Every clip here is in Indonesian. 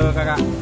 这看看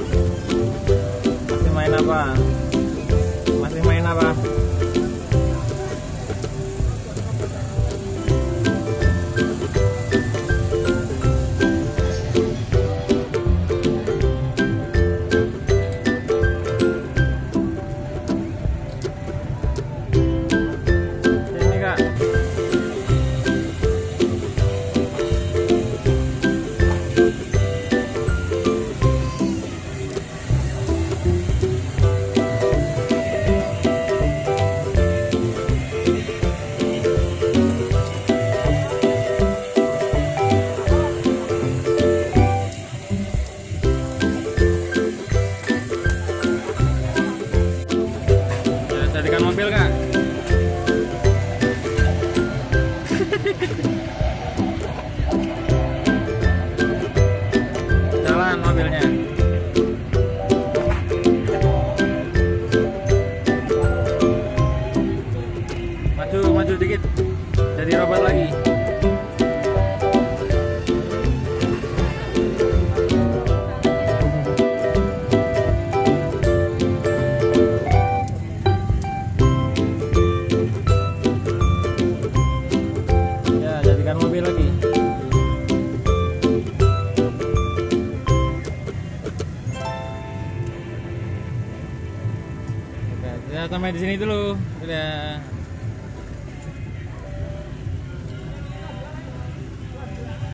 Jadikan mobil kak. Jalan mobilnya. Maju, maju dikit. Jadi robot lagi. Ya sampai di sini dulu. Sudah.